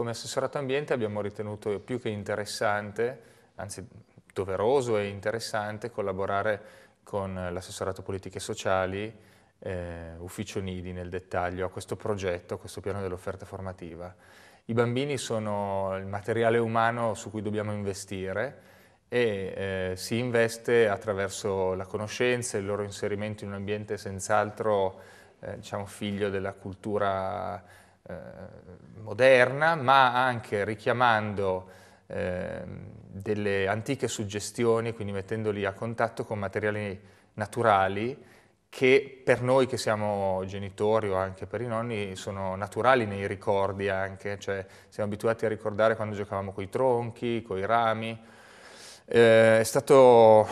come assessorato ambiente abbiamo ritenuto più che interessante, anzi doveroso e interessante, collaborare con l'assessorato politiche sociali, eh, Ufficio Nidi nel dettaglio, a questo progetto, a questo piano dell'offerta formativa. I bambini sono il materiale umano su cui dobbiamo investire e eh, si investe attraverso la conoscenza e il loro inserimento in un ambiente senz'altro eh, diciamo, figlio della cultura eh, moderna, ma anche richiamando eh, delle antiche suggestioni, quindi mettendoli a contatto con materiali naturali che per noi che siamo genitori o anche per i nonni sono naturali nei ricordi anche, cioè siamo abituati a ricordare quando giocavamo con i tronchi, con i rami. Eh, è stato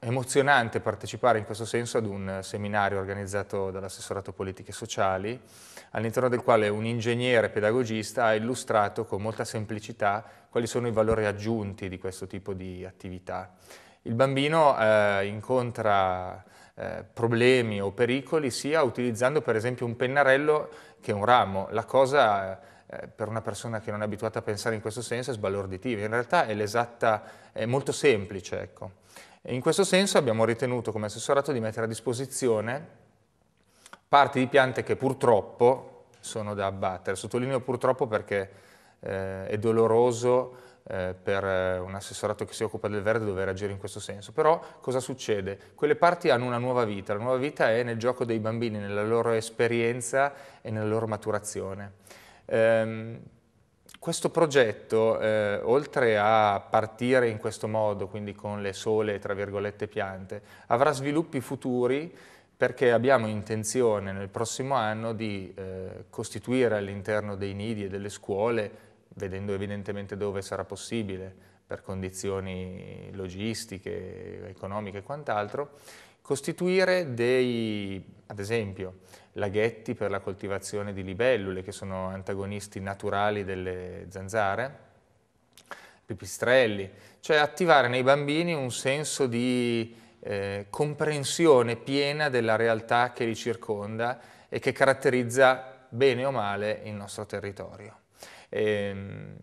emozionante partecipare in questo senso ad un seminario organizzato dall'assessorato politiche sociali, all'interno del quale un ingegnere pedagogista ha illustrato con molta semplicità quali sono i valori aggiunti di questo tipo di attività. Il bambino eh, incontra eh, problemi o pericoli sia utilizzando per esempio un pennarello che un ramo. La cosa eh, per una persona che non è abituata a pensare in questo senso è sbalorditiva, in realtà è l'esatta, è molto semplice. Ecco. in questo senso abbiamo ritenuto come assessorato di mettere a disposizione parti di piante che purtroppo sono da abbattere. Sottolineo purtroppo perché eh, è doloroso eh, per eh, un assessorato che si occupa del verde dover agire in questo senso. Però cosa succede? Quelle parti hanno una nuova vita, la nuova vita è nel gioco dei bambini, nella loro esperienza e nella loro maturazione. Ehm, questo progetto, eh, oltre a partire in questo modo, quindi con le sole, tra virgolette, piante, avrà sviluppi futuri perché abbiamo intenzione nel prossimo anno di eh, costituire all'interno dei nidi e delle scuole vedendo evidentemente dove sarà possibile per condizioni logistiche, economiche e quant'altro, costituire dei, ad esempio, laghetti per la coltivazione di libellule, che sono antagonisti naturali delle zanzare, pipistrelli, cioè attivare nei bambini un senso di eh, comprensione piena della realtà che li circonda e che caratterizza bene o male il nostro territorio. Ehm,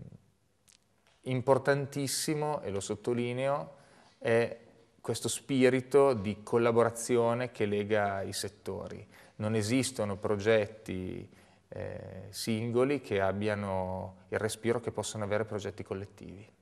importantissimo, e lo sottolineo, è questo spirito di collaborazione che lega i settori. Non esistono progetti eh, singoli che abbiano il respiro che possono avere progetti collettivi.